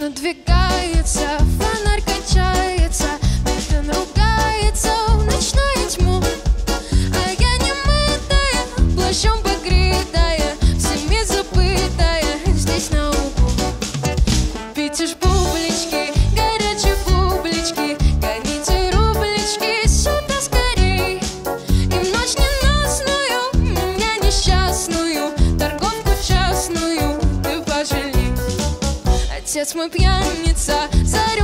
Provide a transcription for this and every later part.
надвигается, фонарь качается, Бэтмен ругается в ночную тьму, а я не мытая, плащом покрытая. Отец мой пьяница, за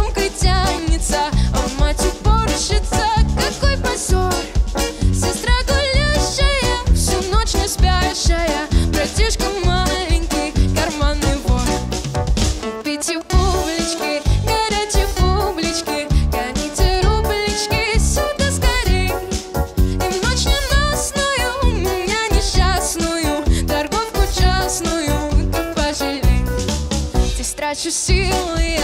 that you steal